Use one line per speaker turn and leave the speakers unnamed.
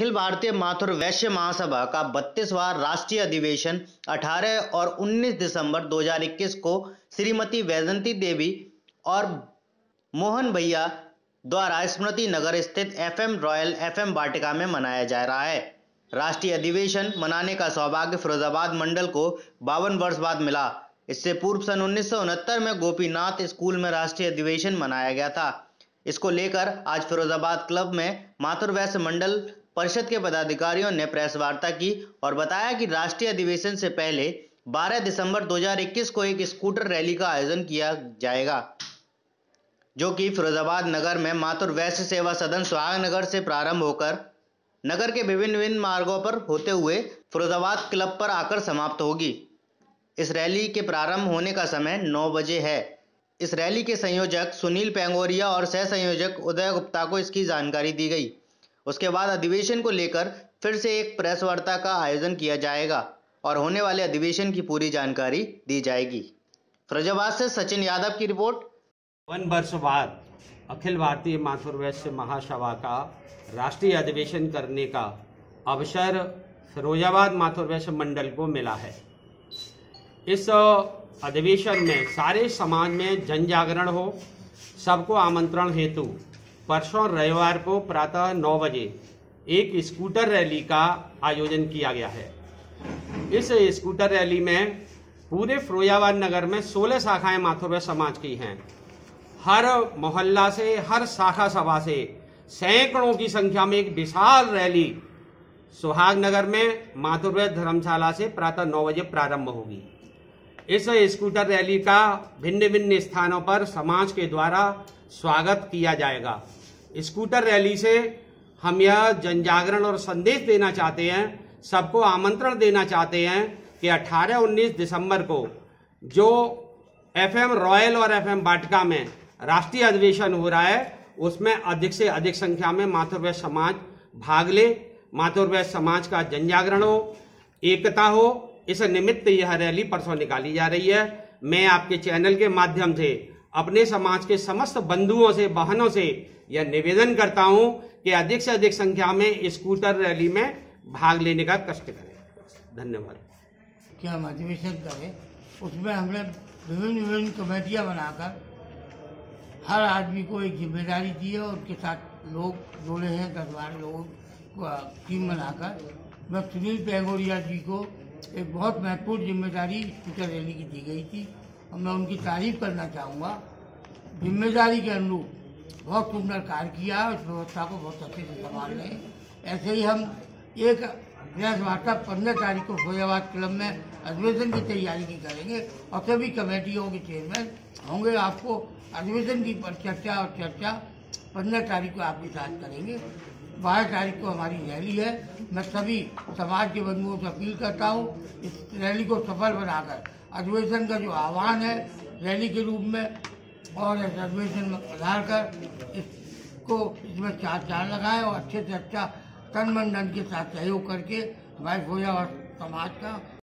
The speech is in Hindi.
अखिल भारतीय माथुर वैश्य महासभा का बत्तीसवां राष्ट्रीय अधिवेशन 18 और 19 दिसंबर 2021 को श्रीमती वैजंती देवी और मोहन भैया द्वारा स्मृति नगर स्थित एफएम रॉयल एफएम वाटिका में मनाया जा रहा है। राष्ट्रीय अधिवेशन मनाने का सौभाग्य फिरोजाबाद मंडल को बावन वर्ष बाद मिला। इससे पूर्व सन उन्नीस सौ उनहत्तर में गोपीनाथ स्कूल में राष्ट्रीय अधिवेशन मनाया गया था। इसको लेकर आज फिरोजाबाद क्लब में माथुर वैश्य मंडल परिषद के पदाधिकारियों ने प्रेस वार्ता की और बताया कि राष्ट्रीय अधिवेशन से पहले 12 दिसंबर 2021 को एक स्कूटर रैली का आयोजन किया जाएगा, जो कि फिरोजाबाद नगर में माथुर वैश्य सेवा सदन सुहाग नगर से प्रारंभ होकर नगर के विभिन्न विभिन्न मार्गों पर होते हुए फिरोजाबाद क्लब पर आकर समाप्त होगी। इस रैली के प्रारंभ होने का समय 9 बजे है। इस रैली के संयोजक सुनील पेंगोरिया और सह संयोजक उदय गुप्ता को इसकी जानकारी दी गई। उसके बाद अधिवेशन को लेकर फिर से एक प्रेस वार्ता का आयोजन किया जाएगा और होने वाले अधिवेशन की पूरी जानकारी दी जाएगी। फिरोजाबाद से सचिन यादव की रिपोर्ट।
वन वर्ष बाद अखिल भारतीय माथुर महासभा का राष्ट्रीय अधिवेशन करने का अवसर फिरोजाबाद माथुर मंडल को मिला है। इस अधिवेशन में सारे समाज में जन जागरण हो, सबको आमंत्रण हेतु परसों रविवार को प्रातः नौ बजे एक स्कूटर रैली का आयोजन किया गया है। इस स्कूटर रैली में पूरे फिरोजाबाद नगर में 16 शाखाएँ माथुर समाज की हैं। हर मोहल्ला से, हर शाखा सभा से सैकड़ों की संख्या में एक विशाल रैली सुहागनगर में माथुर धर्मशाला से प्रातः नौ बजे प्रारंभ होगी। इस स्कूटर रैली का भिन्न भिन्न स्थानों पर समाज के द्वारा स्वागत किया जाएगा। स्कूटर रैली से हम यह जन जागरण और संदेश देना चाहते हैं, सबको आमंत्रण देना चाहते हैं कि 18-19 दिसंबर को जो एफएम रॉयल और एफएम बाटका में राष्ट्रीय अधिवेशन हो रहा है, उसमें अधिक से अधिक संख्या में माथुर समाज भाग ले माथुर समाज का जन जागरण हो, एकता हो। इस निमित्त यह रैली परसों निकाली जा रही है। मैं आपके चैनल के माध्यम से अपने समाज के समस्त बंधुओं से, बहनों से यह निवेदन करता हूँ कि अधिक से अधिक संख्या में स्कूटर रैली में भाग लेने का कष्ट करें। धन्यवाद।
क्या हम अधिवेशन करें? उसमें हमने विभिन्न विभिन्न कमेटियाँ बनाकर हर आदमी को एक ज़िम्मेदारी दी है और उनके साथ लोग जोड़े हैं, दस लोगों को टीम बनाकर। मैं सुनील पेंगोरिया जी को एक बहुत महत्वपूर्ण ज़िम्मेदारी स्पीकर रैली की दी गई थी। और मैं उनकी तारीफ़ करना चाहूँगा। ज़िम्मेदारी के अनुरूप बहुत सुंदर कार्य किया इस व्यवस्था को बहुत अच्छे से संभाल रहे ऐसे ही हम एक प्रेस वार्ता पंद्रह तारीख को फैजाबाद क्लब में अधिवेशन की तैयारी की करेंगे और सभी कमेटियों के चेयरमैन होंगे। आपको अधिवेशन की चर्चा और चर्चा पंद्रह तारीख को आपके साथ करेंगे। बारह तारीख को हमारी रैली है। मैं सभी समाज के बंधुओं से अपील करता हूँ, इस रैली को सफल बनाकर अधिवेशन का जो आह्वान है, रैली के रूप में और इस अधिवेशन में पधार कर इसको इसमें चार चार लगाएँ और अच्छे से अच्छा तन मन धन के साथ सहयोग करके हमारे भोजा और समाज का